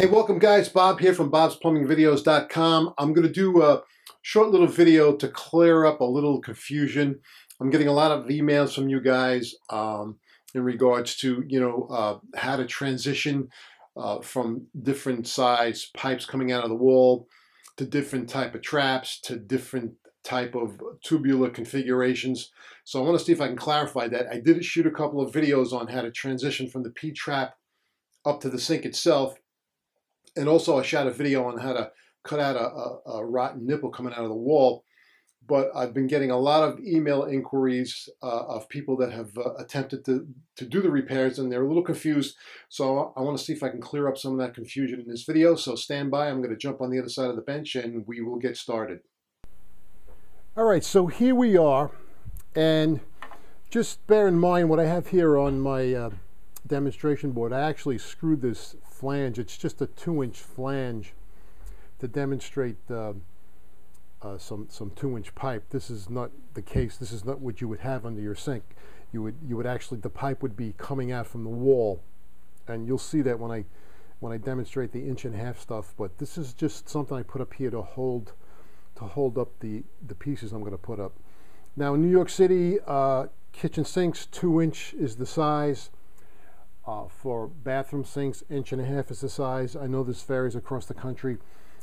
Hey, welcome guys. Bob here from bobsplumbingvideos.com. I'm going to do a short little video to clear up a little confusion. I'm getting a lot of emails from you guys um, in regards to, you know, uh, how to transition uh, from different size pipes coming out of the wall to different type of traps to different type of tubular configurations. So I want to see if I can clarify that. I did shoot a couple of videos on how to transition from the P-trap up to the sink itself. And also I shot a video on how to cut out a, a, a rotten nipple coming out of the wall. But I've been getting a lot of email inquiries uh, of people that have uh, attempted to, to do the repairs and they're a little confused. So I want to see if I can clear up some of that confusion in this video. So stand by. I'm going to jump on the other side of the bench and we will get started. All right, so here we are. And just bear in mind what I have here on my uh, demonstration board. I actually screwed this flange. It's just a two inch flange to demonstrate uh, uh, some some two inch pipe. This is not the case. This is not what you would have under your sink. You would you would actually the pipe would be coming out from the wall, and you'll see that when I when I demonstrate the inch and a half stuff. But this is just something I put up here to hold to hold up the the pieces I'm going to put up. Now in New York City, uh, kitchen sinks two inch is the size. Uh, for bathroom sinks, inch and a half is the size. I know this varies across the country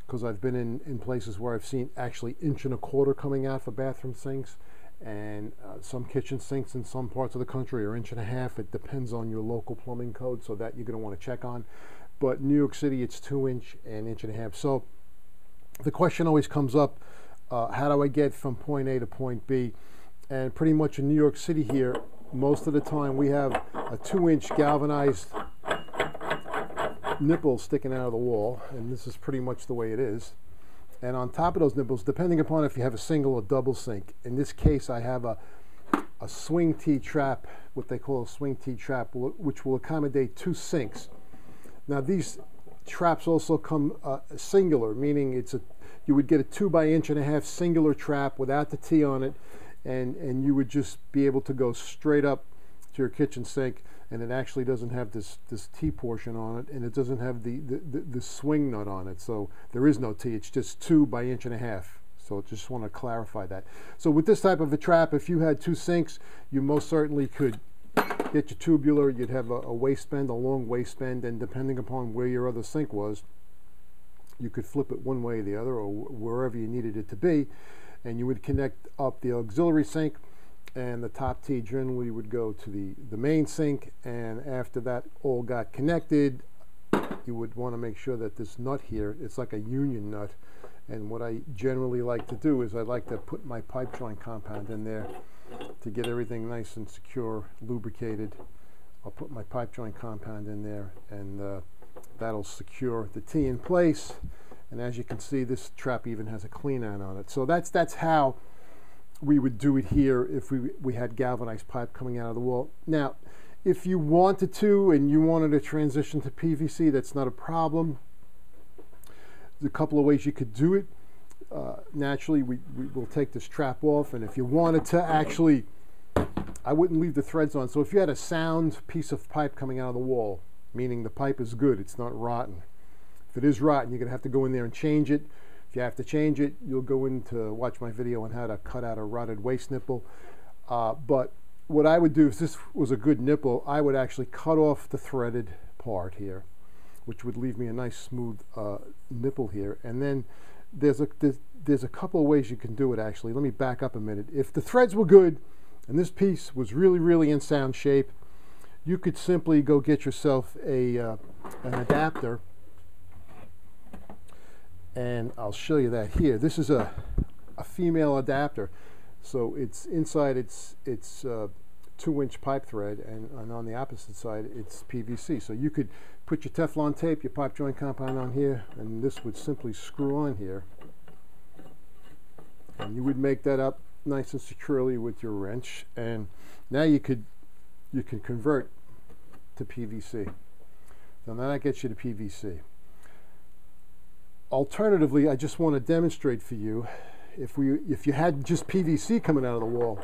because I've been in, in places where I've seen actually inch and a quarter coming out for bathroom sinks. And uh, some kitchen sinks in some parts of the country are inch and a half. It depends on your local plumbing code, so that you're going to want to check on. But New York City, it's two inch and inch and a half. So the question always comes up, uh, how do I get from point A to point B? And pretty much in New York City here, most of the time we have a two inch galvanized nipple sticking out of the wall and this is pretty much the way it is. And on top of those nipples depending upon if you have a single or double sink in this case I have a a swing T trap what they call a swing T trap which will accommodate two sinks. Now these traps also come uh, singular meaning it's a you would get a two by inch and a half singular trap without the T on it and, and you would just be able to go straight up to your kitchen sink and it actually doesn't have this, this T portion on it and it doesn't have the, the, the, the swing nut on it. So there is no T, it's just two by inch and a half. So just want to clarify that. So with this type of a trap, if you had two sinks, you most certainly could get your tubular, you'd have a, a waste bend, a long waste bend, and depending upon where your other sink was, you could flip it one way or the other or wherever you needed it to be and you would connect up the auxiliary sink and the top T generally would go to the, the main sink. And after that all got connected you would want to make sure that this nut here it's like a union nut. And what I generally like to do is I like to put my pipe joint compound in there to get everything nice and secure lubricated. I'll put my pipe joint compound in there and uh, that'll secure the T in place and as you can see, this trap even has a clean end on it. So that's, that's how we would do it here if we, we had galvanized pipe coming out of the wall. Now, if you wanted to and you wanted to transition to PVC, that's not a problem. There's a couple of ways you could do it. Uh, naturally, we, we will take this trap off, and if you wanted to actually, I wouldn't leave the threads on. So if you had a sound piece of pipe coming out of the wall, meaning the pipe is good, it's not rotten, it is rotten, you're going to have to go in there and change it. If you have to change it, you'll go in to watch my video on how to cut out a rotted waste nipple. Uh, but what I would do if this was a good nipple, I would actually cut off the threaded part here, which would leave me a nice smooth uh, nipple here. And then there's a, there's, there's a couple of ways you can do it actually. Let me back up a minute. If the threads were good and this piece was really, really in sound shape, you could simply go get yourself a, uh, an adapter and I'll show you that here. This is a, a female adapter. So it's inside it's it's two inch pipe thread and, and, on the opposite side it's PVC. So you could put your Teflon tape, your pipe joint compound on here and this would simply screw on here. And you would make that up nice and securely with your wrench and now you could you can convert to PVC. So now that gets you to PVC. Alternatively, I just want to demonstrate for you if we if you had just PVC coming out of the wall.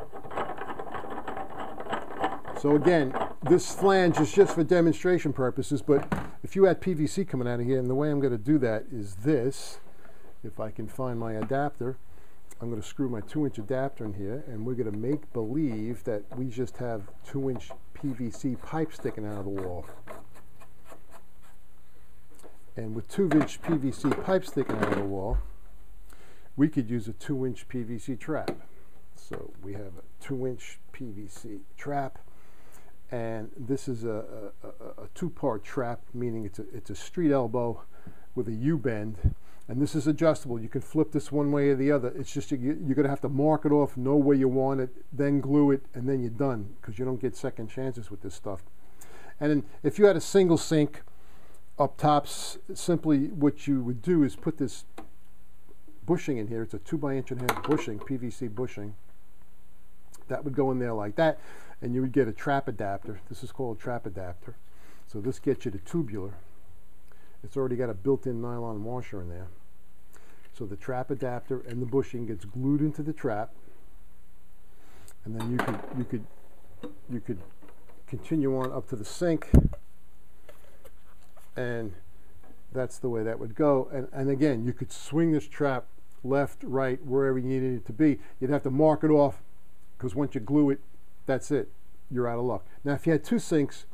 So again, this flange is just for demonstration purposes, but if you had PVC coming out of here, and the way I'm going to do that is this, if I can find my adapter, I'm going to screw my 2-inch adapter in here, and we're going to make believe that we just have 2-inch PVC pipe sticking out of the wall. And with 2-inch PVC pipe sticking out of the wall, we could use a 2-inch PVC trap. So we have a 2-inch PVC trap and this is a, a, a two-part trap, meaning it's a, it's a street elbow with a U-bend, and this is adjustable. You can flip this one way or the other. It's just you, you're going to have to mark it off, know where you want it, then glue it, and then you're done because you don't get second chances with this stuff. And if you had a single sink up tops, simply what you would do is put this bushing in here. It's a two by inch and a half bushing, PVC bushing. That would go in there like that and you would get a trap adapter. This is called a trap adapter. So this gets you to tubular. It's already got a built-in nylon washer in there. So the trap adapter and the bushing gets glued into the trap, and then you could you could you could continue on up to the sink, and that's the way that would go. And and again, you could swing this trap left, right, wherever you needed it to be. You'd have to mark it off because once you glue it, that's it. You're out of luck. Now, if you had two sinks,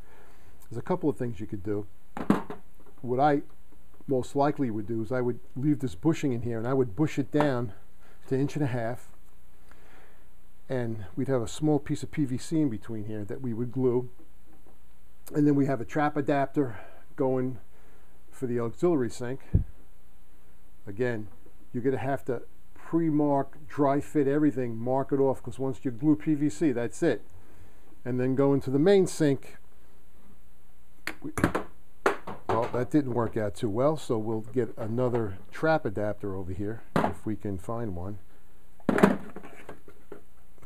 there's a couple of things you could do. What I most likely would do is I would leave this bushing in here and I would bush it down to inch and a half and we'd have a small piece of PVC in between here that we would glue and then we have a trap adapter going for the auxiliary sink again you're going to have to pre-mark, dry fit everything, mark it off because once you glue PVC, that's it. And then go into the main sink. Well, that didn't work out too well, so we'll get another trap adapter over here if we can find one.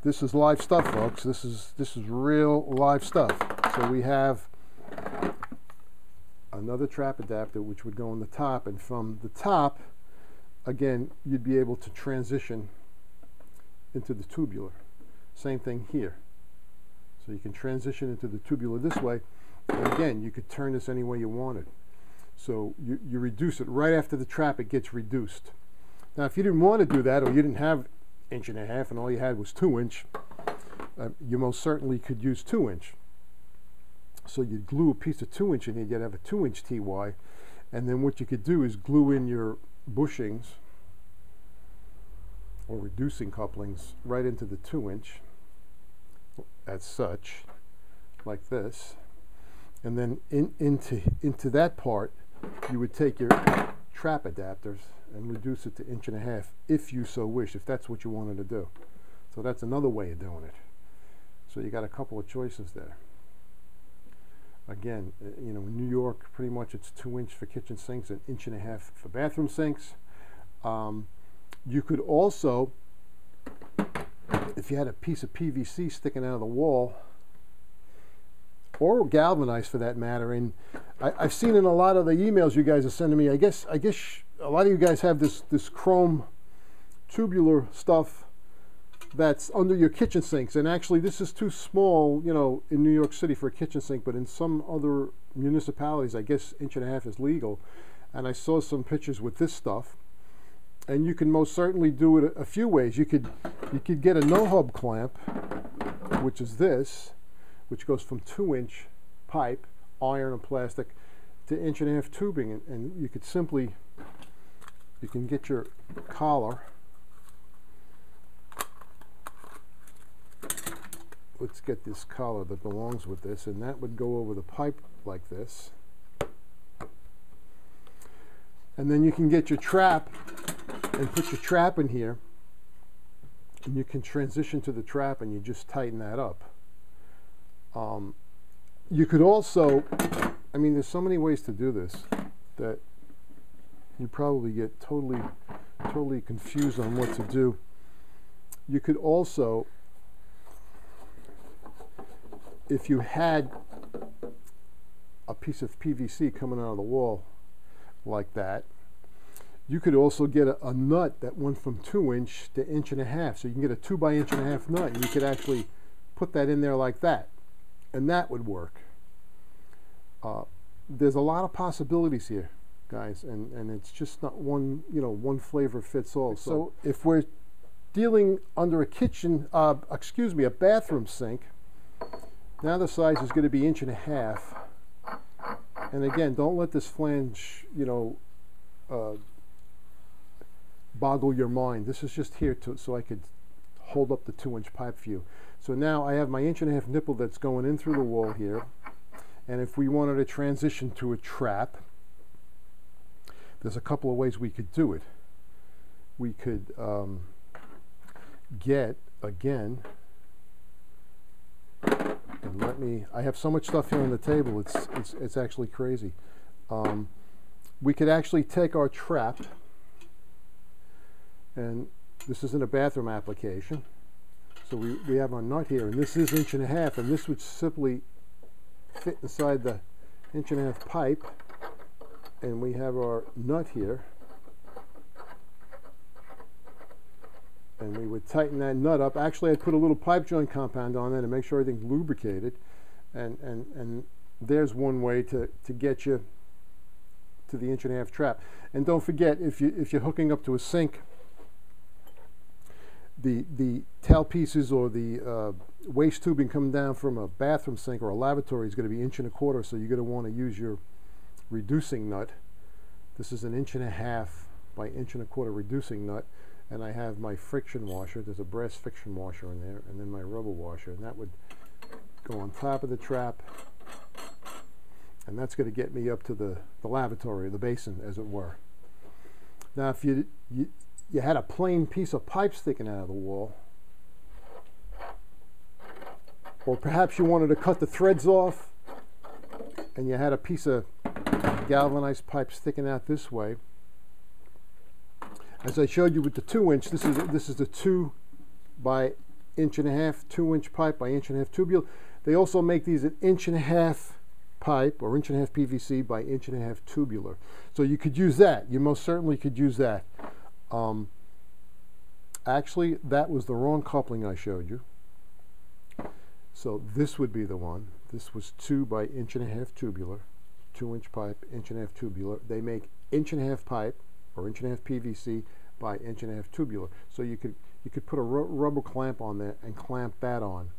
This is live stuff, folks. This is this is real live stuff. So we have another trap adapter which would go on the top, and from the top again, you'd be able to transition into the tubular. Same thing here. So you can transition into the tubular this way. And again, you could turn this any way you wanted. So you, you reduce it right after the trap, it gets reduced. Now, if you didn't want to do that, or you didn't have inch and a half, and all you had was two inch, uh, you most certainly could use two inch. So you'd glue a piece of two inch in here, you'd have a two inch TY, and then what you could do is glue in your bushings or reducing couplings right into the 2 inch as such like this. And then in, into into that part you would take your trap adapters and reduce it to inch and a half if you so wish if that's what you wanted to do. So that's another way of doing it. So you got a couple of choices there again, uh, you know, in New York, pretty much it's two inch for kitchen sinks and inch and a half for bathroom sinks. Um, you could also, if you had a piece of PVC sticking out of the wall, or galvanized for that matter, and I, have seen in a lot of the emails you guys are sending me, I guess, I guess a lot of you guys have this this chrome tubular stuff that's under your kitchen sinks. And actually, this is too small, you know, in New York City for a kitchen sink, but in some other municipalities, I guess inch and a half is legal. And I saw some pictures with this stuff. And you can most certainly do it a, a few ways. You could, you could get a no-hub clamp, which is this, which goes from two-inch pipe, iron and plastic, to inch and a half tubing. And, and you could simply, you can get your collar let's get this collar that belongs with this and that would go over the pipe like this. And then you can get your trap and put your trap in here and you can transition to the trap and you just tighten that up. Um, you could also I mean there's so many ways to do this that you probably get totally totally confused on what to do. You could also if you had a piece of PVC coming out of the wall like that, you could also get a, a, nut that went from two inch to inch and a half. So you can get a two by inch and a half nut and you could actually put that in there like that. and that would work. Uh, there's a lot of possibilities here, guys, and, and it's just not one, you know, one flavor fits all. So if we're dealing under a kitchen, uh, excuse me, a bathroom sink, now the size is going to be inch and a half. And again, don't let this flange, you know, uh, boggle your mind. This is just here to, so I could hold up the two inch pipe view. So now I have my inch and a half nipple that's going in through the wall here. And if we wanted to transition to a trap, there's a couple of ways we could do it. We could um, get, again, and let me, I have so much stuff here on the table, it's, it's, it's actually crazy. Um, we could actually take our trap, and this is in a bathroom application. So we, we have our nut here, and this is inch and a half, and this would simply fit inside the inch and a half pipe and we have our nut here and we would tighten that nut up. Actually I'd put a little pipe joint compound on there to make sure everything's lubricated. And and and there's one way to to get you to the inch and a half trap. And don't forget if you if you're hooking up to a sink the the tail pieces or the uh, waste tubing coming down from a bathroom sink or a lavatory is going to be inch and a quarter, so you're going to want to use your reducing nut. This is an inch and a half by inch and a quarter reducing nut, and I have my friction washer. There's a brass friction washer in there, and then my rubber washer, and that would go on top of the trap, and that's going to get me up to the, the lavatory, the basin, as it were. Now, if you, you you had a plain piece of pipe sticking out of the wall, or perhaps you wanted to cut the threads off and you had a piece of galvanized pipe sticking out this way. As I showed you with the two inch, this is this is the two by inch and a half, two inch pipe by inch and a half tubule. They also make these an inch and a half pipe or inch and a half PVC by inch and a half tubular. So you could use that. You most certainly could use that. Um, actually, that was the wrong coupling I showed you. So this would be the one. This was two by inch and a half tubular, two inch pipe, inch and a half tubular. They make inch and a half pipe or inch and a half PVC by inch and a half tubular. So you could you could put a rubber clamp on there and clamp that on.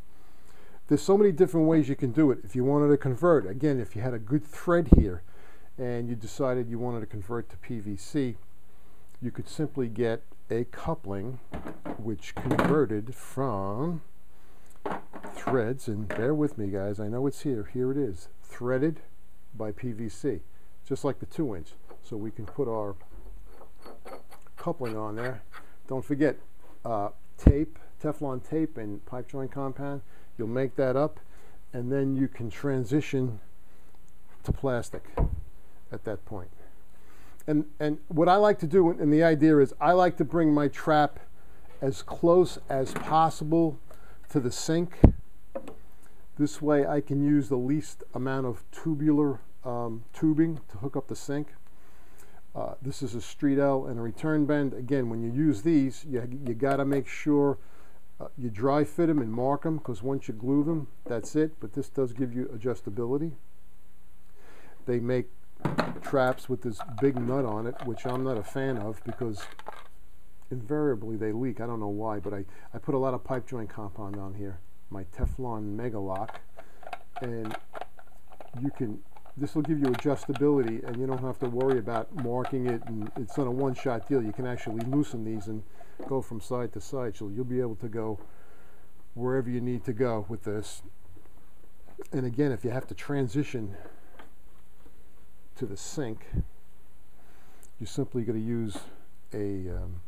There's so many different ways you can do it. If you wanted to convert, again, if you had a good thread here and you decided you wanted to convert to PVC, you could simply get a coupling which converted from threads, and bear with me guys, I know it's here, here it is, threaded by PVC, just like the two inch. So we can put our coupling on there. Don't forget uh, tape, Teflon tape and pipe joint compound. You'll make that up and then you can transition to plastic at that point. and and what I like to do, and the idea is, I like to bring my trap as close as possible to the sink. This way, I can use the least amount of tubular um, tubing to hook up the sink. Uh, this is a street L and a return bend. Again, when you use these, you, you got to make sure uh, you dry fit them and mark them because once you glue them, that's it. But this does give you adjustability. They make traps with this big nut on it, which I'm not a fan of because invariably they leak. I don't know why, but I, I put a lot of pipe joint compound on here, my Teflon Mega Lock, and you can, this will give you adjustability and you don't have to worry about marking it and it's not a one-shot deal. You can actually loosen these and go from side to side. So you'll be able to go wherever you need to go with this. And again, if you have to transition to the sink, you're simply going to use a um,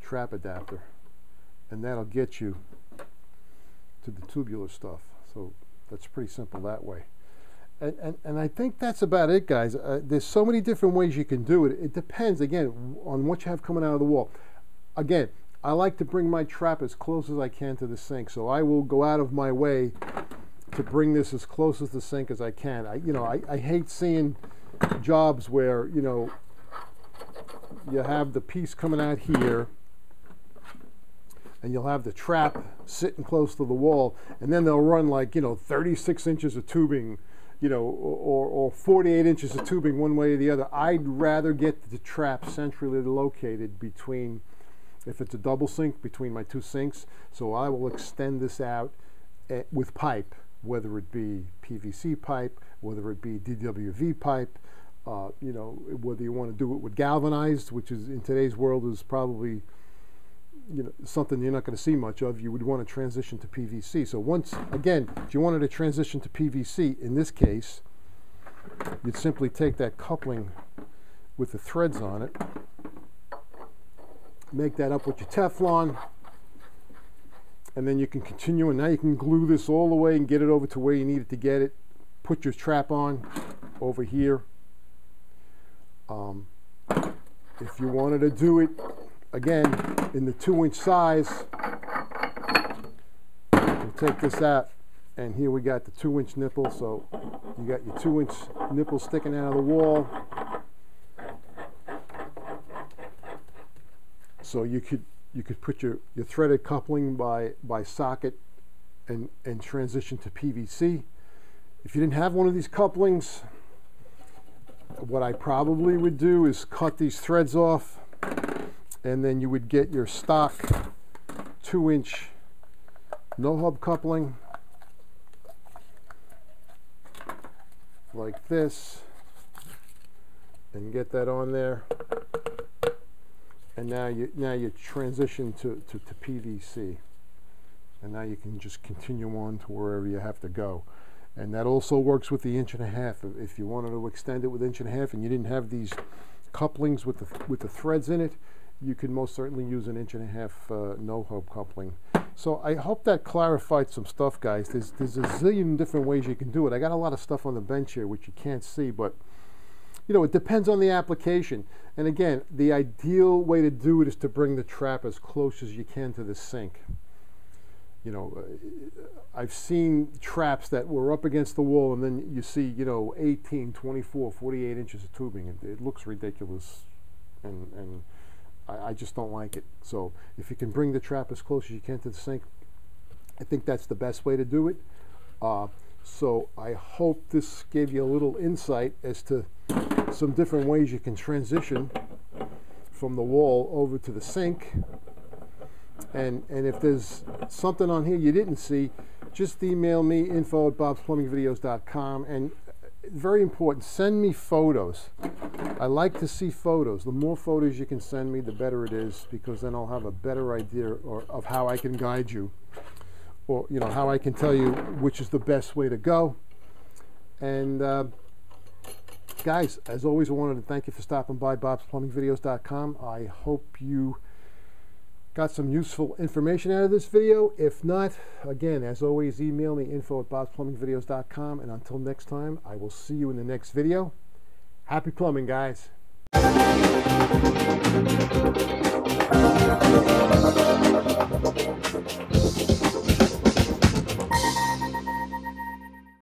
trap adapter and that'll get you to the tubular stuff. So that's pretty simple that way. And, and, and I think that's about it, guys. Uh, there's so many different ways you can do it. It depends, again, on what you have coming out of the wall. Again, I like to bring my trap as close as I can to the sink, so I will go out of my way to bring this as close as the sink as I can. I, you know, I, I hate seeing jobs where, you know, you have the piece coming out here and you'll have the trap sitting close to the wall, and then they'll run like you know 36 inches of tubing, you know, or, or 48 inches of tubing one way or the other. I'd rather get the trap centrally located between, if it's a double sink, between my two sinks. So I will extend this out eh, with pipe, whether it be PVC pipe, whether it be DWV pipe. Uh, you know, whether you want to do it with galvanized, which is in today's world is probably you know something you're not going to see much of, you would want to transition to PVC. So once again, if you wanted to transition to PVC, in this case, you'd simply take that coupling with the threads on it, make that up with your Teflon, and then you can continue. And now you can glue this all the way and get it over to where you need it to get it. Put your trap on over here. Um, if you wanted to do it again, in the two inch size, we'll take this out and here we got the two inch nipple. So you got your two inch nipple sticking out of the wall. So you could you could put your, your threaded coupling by, by socket and, and transition to PVC. If you didn't have one of these couplings, what I probably would do is cut these threads off and then you would get your stock two inch no hub coupling like this and get that on there. And now you now you transition to, to, to PVC and now you can just continue on to wherever you have to go. And that also works with the inch and a half. If you wanted to extend it with inch and a half and you didn't have these couplings with the with the threads in it you can most certainly use an inch and a half uh, no-hub coupling. So I hope that clarified some stuff, guys. There's, there's a zillion different ways you can do it. I got a lot of stuff on the bench here which you can't see, but you know, it depends on the application. And again, the ideal way to do it is to bring the trap as close as you can to the sink. You know, uh, I've seen traps that were up against the wall and then you see, you know, 18, 24, 48 inches of tubing. It, it looks ridiculous. And, and I, I, just don't like it. So if you can bring the trap as close as you can to the sink, I think that's the best way to do it. Uh, so I hope this gave you a little insight as to some different ways you can transition from the wall over to the sink. And, and if there's something on here you didn't see, just email me info at bobsplumbingvideos.com and very important, send me photos. I like to see photos. The more photos you can send me, the better it is because then I'll have a better idea or, of how I can guide you or, you know, how I can tell you which is the best way to go. And, uh, guys, as always, I wanted to thank you for stopping by bobsplumbingvideos.com. I hope you got some useful information out of this video. If not, again, as always, email me info at bobsplumbingvideos.com. And until next time, I will see you in the next video. Happy plumbing, guys.